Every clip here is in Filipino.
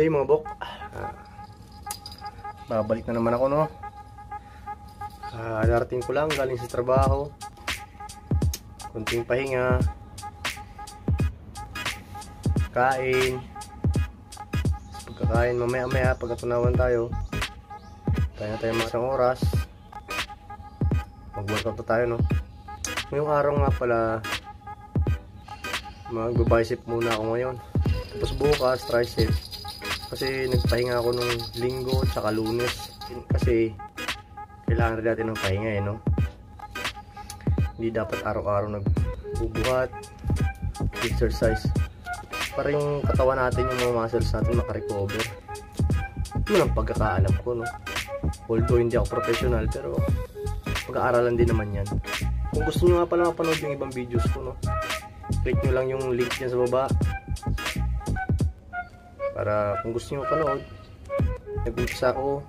day mga bok. Ah, babalik na naman ako no. Ah, darating ko lang galing sa trabaho. Kunting pahinga. Kain. Pagkakain mamaya maya pagkatunawan tayo. Tayo na tayo mga isang oras. Mag-workout na tayo no. Ngayong araw nga pala magbe-bicep muna ako ngayon. Tapos bukas tricep. Kasi nagpahinga ako nung linggo at saka lunes. Kasi kailangan rin natin ng pahinga eh, no? Hindi dapat araw-araw nagbubuhat, exercise. Para yung katawan natin, yung mga muscles natin makarecover. Yun ang pagkakaalam ko, no? Although hindi ako professional, pero pag-aaralan din naman yan. Kung gusto nyo nga pala mapanood yung ibang videos ko, no? Click nyo lang yung link dyan sa baba para kung gusto niyo mapanood nag-umpisa ako.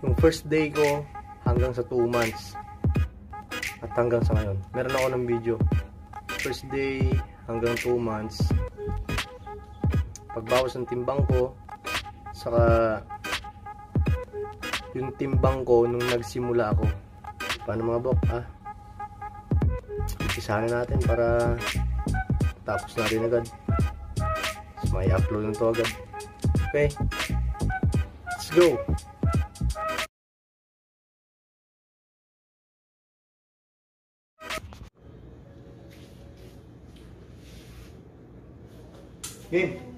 Yung first day ko hanggang sa 2 months. At hanggang sa ngayon. Meron ako ng video. First day hanggang 2 months. Pagbawas ng timbang ko saka yung timbang ko nung nagsimula ako. Paano mga bok ah umpisahan natin para tapos natin agad may upload na to agad. Okay. Let's go. Game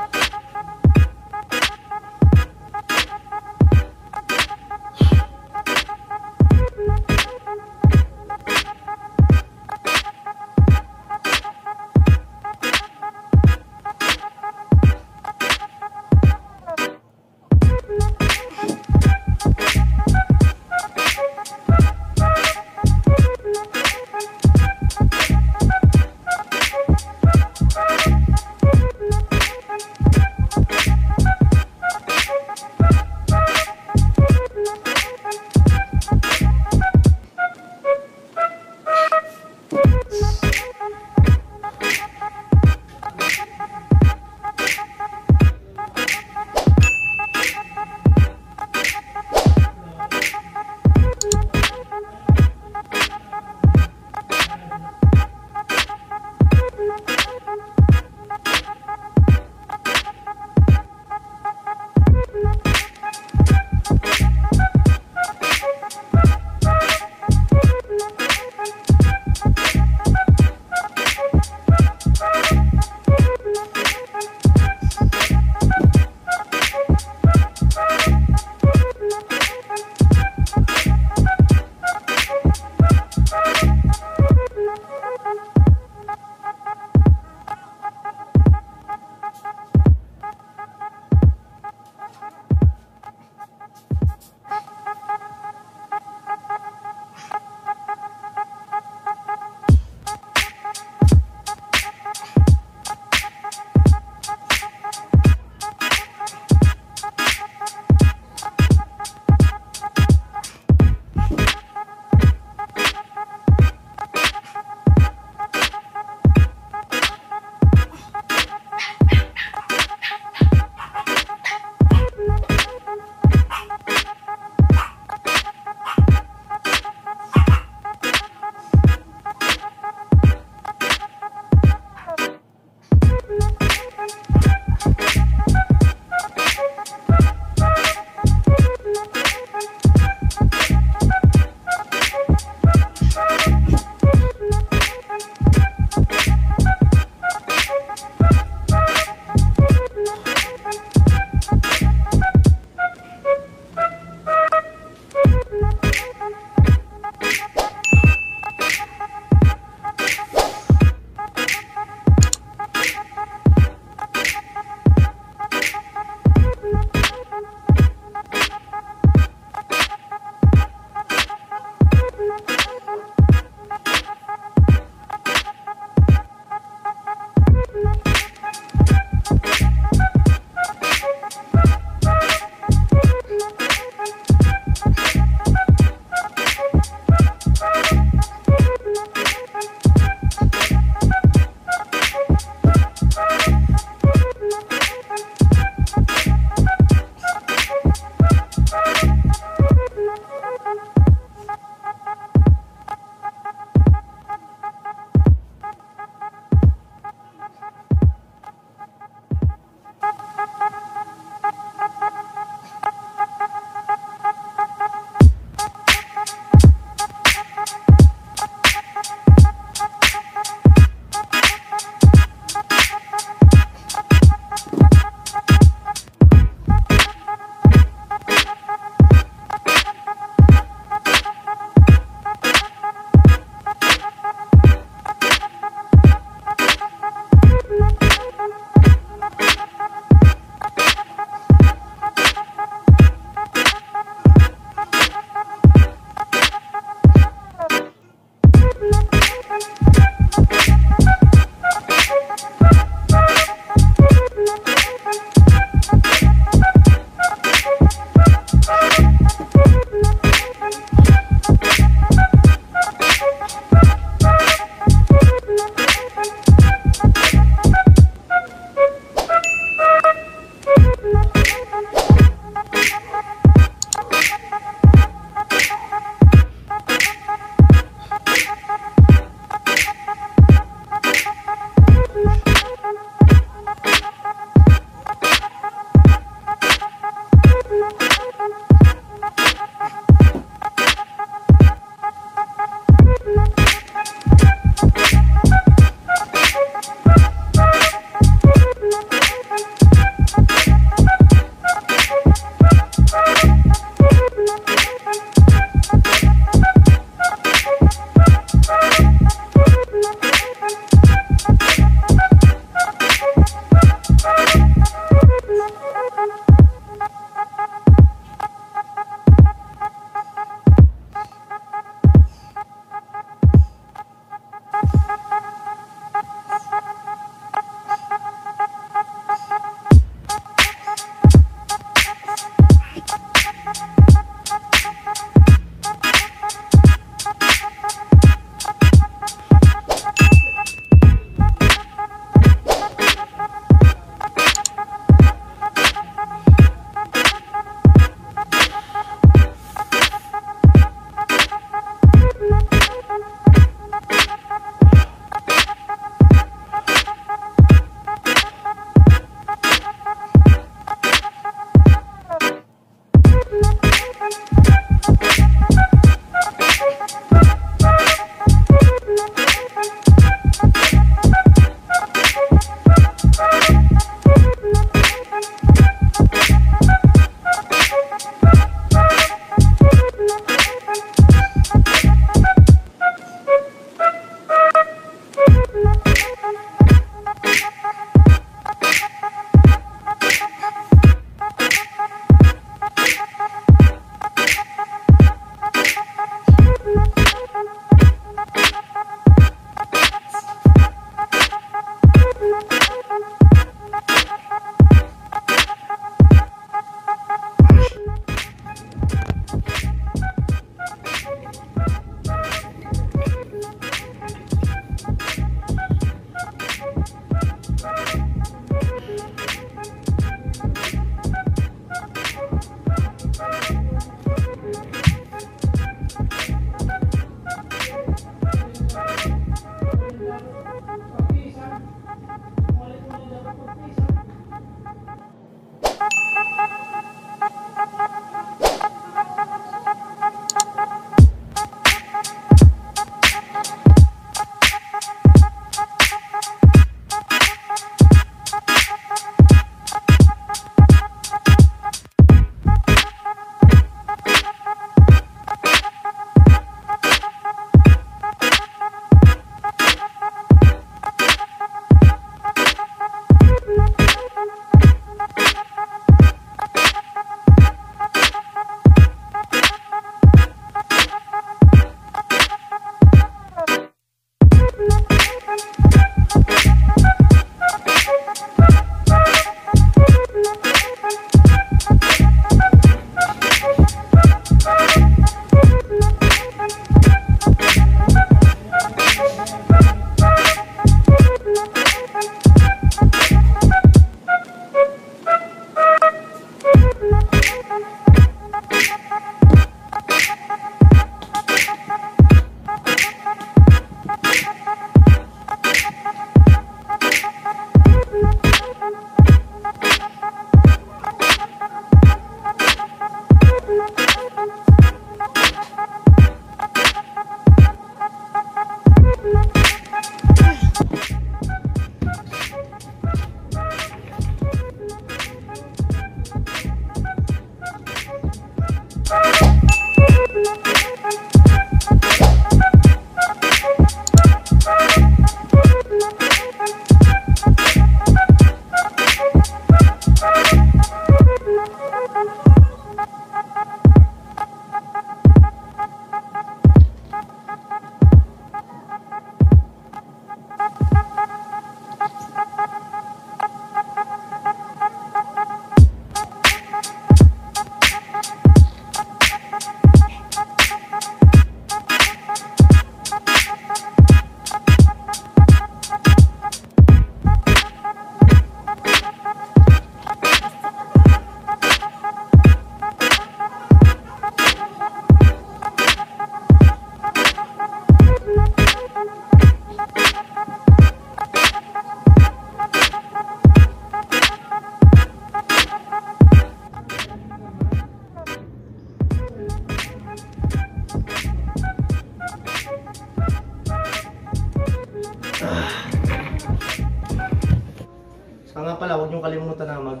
pala, huwag niyong kalimutan na mag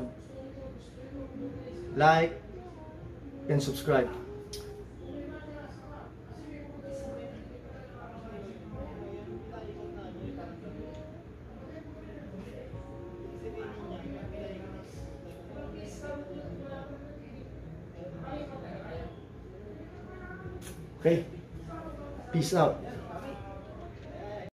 like and subscribe. Okay. Peace out.